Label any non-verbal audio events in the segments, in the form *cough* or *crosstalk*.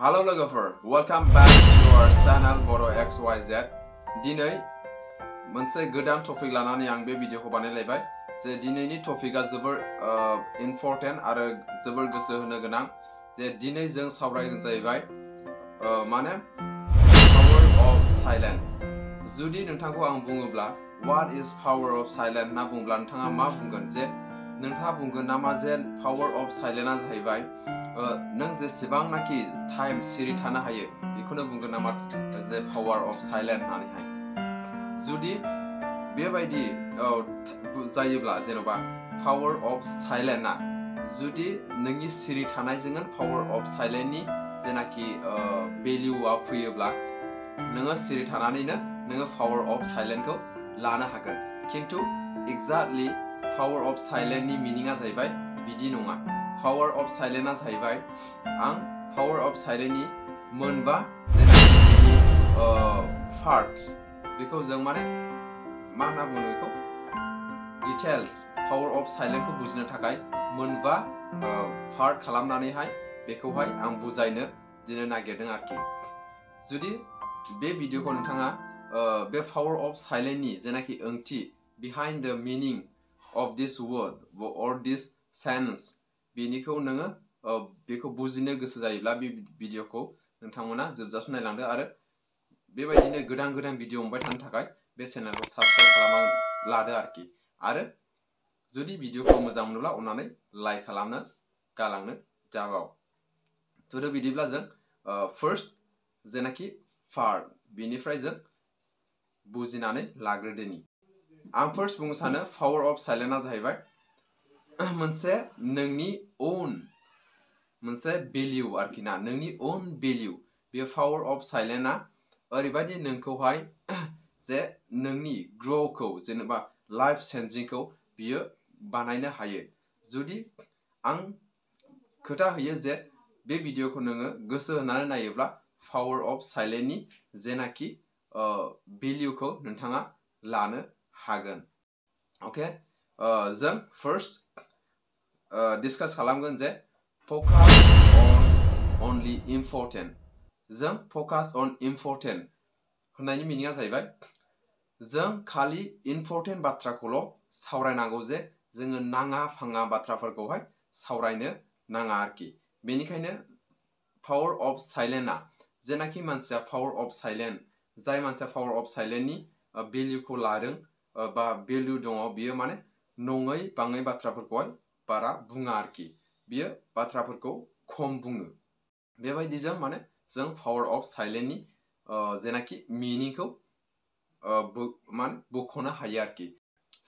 Hello लोगोफोर welcome back to our channel बर' XYZ दिनै मोनसे गोदान टपिक लानानै आं बे भिडिअखौ बानायलायबाय जे दिनैनि टपिकआ जोबोर इम्परटेन्ट आरो जोबोर गोसो होनो गोनां जे दिनै जों सावरायगोन जाहैबाय माने पावार अफ साइलेन्ट जुदि नोंथांखौ आं बुङोब्ला what is power of silent होनना बुङोब्ला नोंथाङा मा बुंगोन जे नोंथाङा बुंगोन नामा जे पावार अफ साइलेन्टआ जाहैबाय नों जेसेबांनाखि टाइम सिरि थानो हायो, बेखौनो बुंगोन नामा जे पावार अफ साइलेन्ट होननानैहाय? जुदि बेबायदि जायोब्ला जेन'बा पावार अफ साइलेन्टआ जुदि नोंनि सिरि थानायजोंनो पावार अफ साइलेन्टनि जेनाखि भेल्युआ फैयोब्ला, नोङो सिरि थानानैनो नोङो पावार अफ साइलेन्टखौ लानो हागोन। खिन्थु एक्जाक्टलि पावार अफ साइलेन्टनि मिनिङा जाहैबाय बिदि नङा पावार अफ साइलेन्टआ जाहैबाय आं पावार अफ साइलेन्टनि मोनबा पार्टस बेखौ जों माने मा होनना बुङो बेखौ डिटेल्स पावार अफ साइलेन्टखौ बुजिनो थाखाय मोनबा पार्ट खालामनानैहाय बेखौहाय आं बुजायनो दिनै नागिरदों आरोखि जुदि बे भिडिअखौ नोंथाङा बे पावार अफ साइलेन्टनि जेनाखि ओंथि behind the meaning of this word or this sense बेनिखौ नोङो बेखौ बुजिनो गोसो जायोब्ला बे भिडिअखौ नोंथांमोना जोबजासिम नायलांदो आरो बेबायदिनो गोदान गोदान भिडिअ मोनबाय थानो थाखाय बे चेनेलखौ साबस्क्राइब खालामना लादो आरोखि। आरो जुदि भिडिअखौ मोजां मोनोब्ला अननानै लाइक खालामनो गालांनो दाबाव थ' बिदिब्ला जों फार्स्ट जेनाखि पार्ट बेनिफ्राय जों बुजिनानै लाग्रोदोनि। आं फार्स्ट बुंनो सानो पावार अफ साइलेन्टआ जाहैबाय मोनसे नोंनि अन मोनसे भेल्यु आरोखि ना नोंनि अन भेल्यु बे पावार अफ साइलेन्टआ ओरैबायदि नोंखौहाय जे नोंनि ग्र'खौ जेनेबा लाइफ चेन्जिंखौ बियो बानायनो हायो जुदि आं खोथा होयो जे बे भिडिअखौ नोङो गोसो होनानै नायोब्ला पावार अफ साइलेन्टनि जेनाखि भेल्युखौ नोंथाङा लानो हागोन। अके जों फार्स्ट डिसकास खालामगोन जे फकास अन अनलि इम्परटेन्ट जों फकास अन इम्परटेन्ट होननायनि मिनिङा जाहैबाय, जों खालि इम्परटेन्ट बाथ्राखौल' सावरायनांगौ जे जोङो नाङा फाङा बाथ्राफोरखौहाय सावरायनो नाङा आरोखि। बेनिखायनो पावार अफ साइलेन्टआ जेनाखि मानसिया पावार अफ साइलेन्ट जाय मानसिया पावार अफ साइलेन्टनि भेल्युखौ लादों बा भेल्यु दङ, बियो माने नङै बारा बुङा आरोखि। बियो बाथ्राफोरखौ खम बुङो। बेबायदिजों माने जों पावार अफ साइलेन्टनि जेनाखि मिनिंखौ माने बख'नो हायो आरोखि।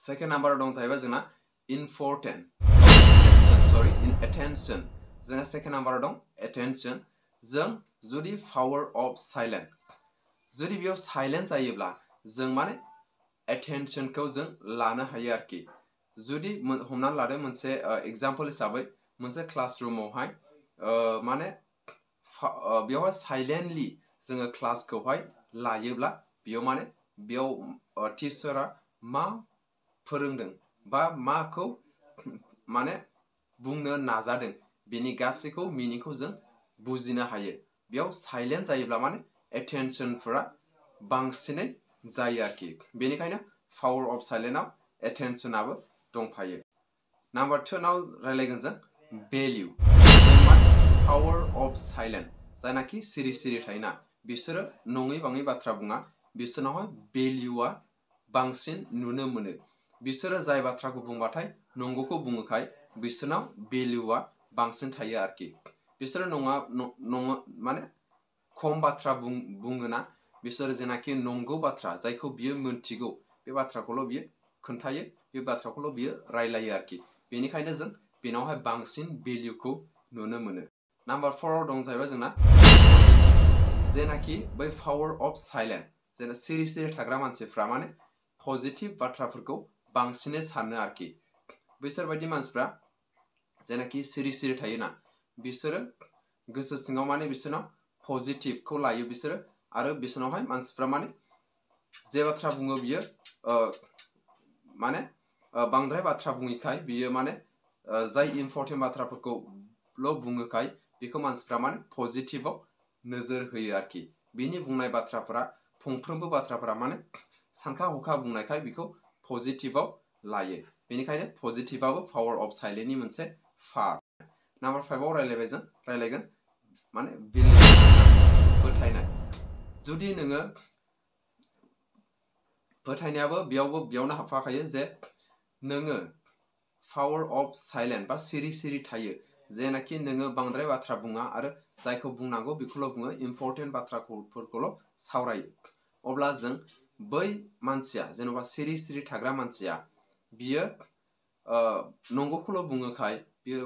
सेकेन्ड नाम्बाराव दं जाहैबाय जोंना इम्परटेन्ट सरि इन एटेनसन जोंहा सेकेन्ड नाम्बाराव दं एटेनसन जों जुदि पावार अफ साइलेन्ट जुदि बेयाव साइलेन्ट जायोब्ला, जों माने एटेनसनखौ जों लानो हायो आरोखि। जुदि हमनानै लादो मोनसे एग्ज़ाम्पल हिसाबै मोनसे क्लास रुमावहाय माने बेवहाय साइलेन्टलि जोङो क्लासखौहाय लायोब्ला बेयाव माने बेयाव टिचारा मा फोरोंदों बा माखौ माने बुंनो नाजादों बेनि गासैखौ मिनिंखौ जों बुजिनो हायो। बेयाव साइलेन्ट जायोब्ला माने एटेनसनफोरा बांसिनै जायो आरोखि। बेनिखायनो अफ साइलेन्टआव एटेनसनाबो दंफायो। नाम्बार टुनाव रायलायगोन जों भेल्यु पावार अफ साइलेन्ट जायनाखि सिरि सिरि थायोना, बिसोरो नङै बाङै बाथ्रा बुङा। बिसोरनावहाय भेल्युआ बांसिन नुनो मोनो। बिसोरो जाय बाथ्राखौ बुंबाथाय नंगौखौ बुङोखाय बिसोरनाव भेल्युआ बांसिन थायो आरोखि। बिसोरो नङा माने खम बाथ्रा बुङोना। बिसोर जेनाखि नंगौ बाथ्रा, जायखौ बियो मोनथिगौ, बे बाथ्राखौल' बियो खोन्थायो, बे बाथ्राखौल' बियो रायलायो आरोखि। बेनिखायनो जों बेनावहाय बांसिन भेल्युखौ नुनो मोनो। नाम्बार फराव दं जाहैबाय जोंना जेनाखि बै पावार अफ साइलेन्ट जेन सिरि सिरि थाग्रा मानसिफ्रा माने पजिटिभ बाथ्राफोरखौ बांसिनै सानो आरोखि। बैसोर बायदि मानसिफ्रा जेनाखि सिरि सिरि थायोना, बिसोरो गोसो सिङाव माने बिसोरनाव पजिटिभखौ लायो, बिसोरो आरो बिसोरनावहाय मानसिफ्रा माने जे बाथ्रा बुङो बियो माने बांद्राय बाथ्रा बुङिखाय बियो माने जाय इम्परटेन्ट बाथ्राफोरखौल' बुङोखाय बेखौ मानसिफ्रा माने पजिटिभाव नोजोर होयो आरोखि। बिनि बुंनाय बाथ्राफोरा, फंफ्रोमबो बाथ्राफोरा माने सानखा हखा बुंनायखाय बेखौ पजिटिभाव लायो। बेनिखायनो पजिटिभाबो पावार अफ साइलेन्टनि मोनसे पार्ट नाम्बार फाइभआव रायलायबाय जों, रायलायगोन माने फोथायनाय। जुदि नोङो फोथायनायाबो बेयावबो बेयावनो हाबफाखायो जे नोङो पावार अफ साइलेन्ट बा सिरि सिरि थायो। जेनाखि नोङो बांद्राय बाथ्रा बुङा आरो जायखौ बुंनांगौ बेखौल' बुङो इम्परटेन्ट बाथ्राफोरखौल' सावरायो। अब्ला जों बै मानसिया, जेन'बा सिरि सिरि थाग्रा मानसिया, बियो नंगौखौल' बुङोखाय, बियो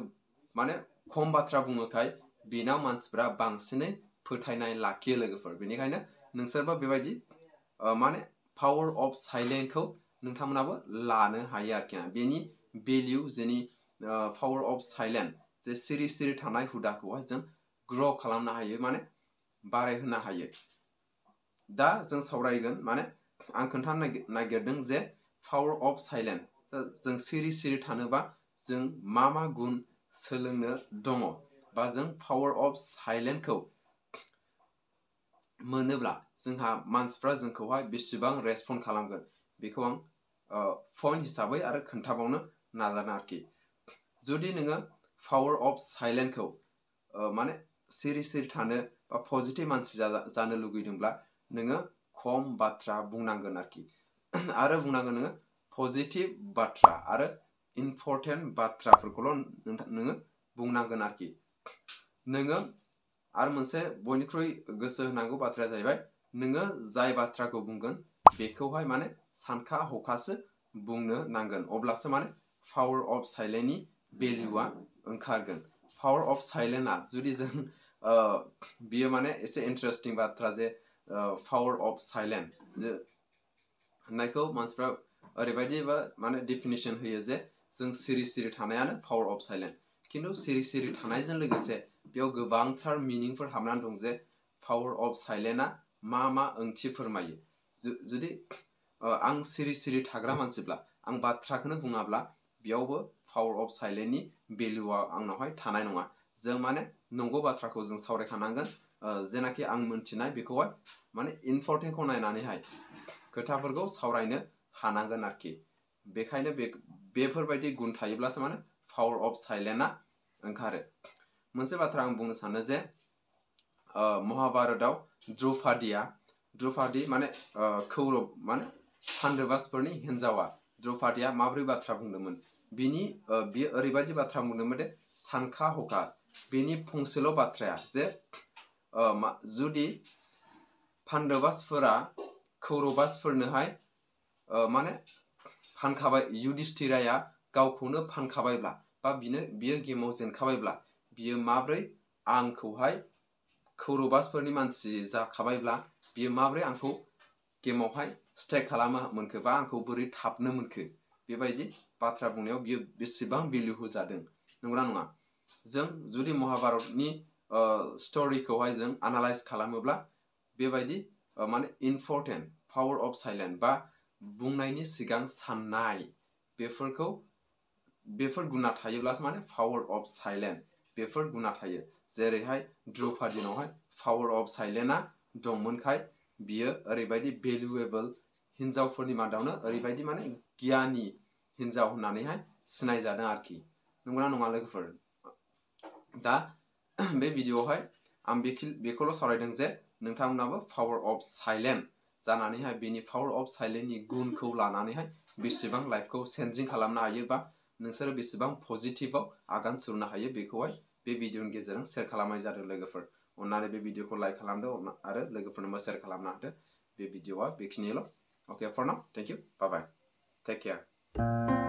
माने खम बाथ्रा बुङोखाय बेनाव मानसिफ्रा बांसिनै फोथायनाय लाखियो लोगोफोर। बेनिखायनो नोंसोरबो माने पावार अफ साइलेन्टखौ नोंथांमोनाबो लानो हायो आरोखि ना बेनि भेल्यु जेनि पावार अफ जे सिरि सिरि थानाय हुदाखौहाय जों ग्र' खालामनो हायो, माने बारायहोनो हायो। दा जों सावरायगोन, माने आं खोन्थानो नागिरदों जे पावार अफ साइलेन्ट जों सिरि सिरि थानोबा जों मा मा गुन सोलोंनो दङ, बा जों पावार अफ मोनोब्ला जोंहा मानसिफ्रा जोंखौहाय बेसेबां रेसपन्ड खालामगोन बेखौ आं पइन्ट हिसाबै आरो खोन्थाबावनो नाजानो आरोखि। जुदि नोङो पावार अफ साइलेन्टखौ माने सिरि सिरि थानो बा पजिटिभ मानसि जानो लुगैदोंब्ला नोङो खम बाथ्रा बुंनांगोन आरोखि। *clears throat* आरो बुंनांगोन नोङो पजिटिभ बाथ्रा आरो इम्परटेन्ट बाथ्राफोरखौल' नोङो बुंनांगोन आरोखि। नोङो आरो मोनसे बयनिख्रुइ गोसो होनांगौ बाथ्राया जाहैबाय, नोङो जाय बाथ्राखौ बुंगोन, बेखौहाय माने सानखा हखासो बुंनो नांगोन। अब्लासो माने पावार अफ साइलेन्टनि भेल्युआ ओंखारगोन। पावार अफ साइलेन्टआ जुदि जों बियो माने एसे इन्टारेस्टिं बाथ्रा जे पावार अफ साइलेन्ट जे, होननायखौ मानसिफ्रा ओरैबायदिबा माने डेफिनेसन होयो जे, जों सिरि सिरि थानायानो पावार अफ साइलेन्ट खिन्थु सिरि सिरि थानायजों लोगोसे बेयाव गोबांथार मिनिंफोर हाबनानै दं जे पावार मा मा ओंथि फोरमायो? जुदि आं सिरि सिरि थाग्रा मानसिब्ला, आं बाथ्राखौनो बुङाब्ला बेयावबो पावार अफ साइलेन्टनि भेलुआ आंनावहाय थानाय नङा। जों माने नंगौ बाथ्राखौ जों सावरायखानांगोन। जेनाखि आं मोन्थिनाय बेखौहाय माने इम्परटेन्टखौ नायनानैहाय खोथाफोरखौ सावरायनो हानांगोन आरोखि। बेखायनो बे, बेफोरबायदि गुन थायोब्लासो माने पावार अफ साइलेन्टआ ओंखारो। मोनसे बाथ्रा आं बुंनो जे महाभारतआव द्रौपादिया, द्रौपादि माने कौरब माने पान्डबासफोरनि हिन्जावा द्रौपादिया माब्रै बाथ्रा बुंदोंमोन? बिनि बियो ओरैबायदि बाथ्रा बुंदोंमोन दे, सानखा हखा बेनि फंसेल' बाथ्राया जे जुदि पान्डबासफोरा कौरबासफोरनोहाय माने फानखाबाय, युधिष्ठिराया गावखौनो फानखाबायब्ला, बा बिनो, बियो गेमाव जेनखाबायब्ला बियो माब्रै आंखौहाय कौरबासफोरनि मानसि जाखाबायब्ला बियो माब्रै आंखौ गेमावहाय स्टेक खालामो मोनखो बा आंखौ बोरै थाबनो मोनखो? बेबायदि बाथ्रा बुंनायाव बियो बेसेबां भेलु होजादों? नंगौना नङा? जों जुदि महाभारतनि स्ट'रिखौहाय जों एनालाइज खालामोब्ला बेबायदि माने इम्परटेन्ट पावार अफ साइलेन्ट बा बुंनायनि सिगां साननाय बेफोरखौ, बेफोर गुना थायोब्लासो माने पावार अफ साइलेन्ट बेफोर गुना थायो। जेरैहाय द्रौपादिनावहाय पावार अफ साइलेन्टआ दंमोनखाय बियो ओरैबायदि भेलुएबल हिन्जावफोरनि मादावनो ओरैबायदि माने गियानि हिन्जाव होननानैहाय सिनायजादों आरोखि। नंगौना नङा लोगोफोर? दा *clears throat* बे भिडिअआवहाय आं बेखौल' सावरायदों जे नोंथांमोनाबो पावार अफ साइलेन्ट जानानैहाय बेनि पावार अफ साइलेन्टनि गुनखौ लानानैहाय बेसेबां लाइफखौ चेन्जिं खालामनो हायो बा नोंसोरो बेसेबां पजिटिभाव आगान सुरनो हायो बेखौहाय बे भिडिअनि गेजेरजों शेयार खालामनाय जादों लोगोफोर अन्नानै बे भिडिअखौ लाइक खालामदो आरो लोगोफोरनोबो शेयार खालामना होदो बे भिडिअआ बेखिनिल' अके for now thank you bye bye take care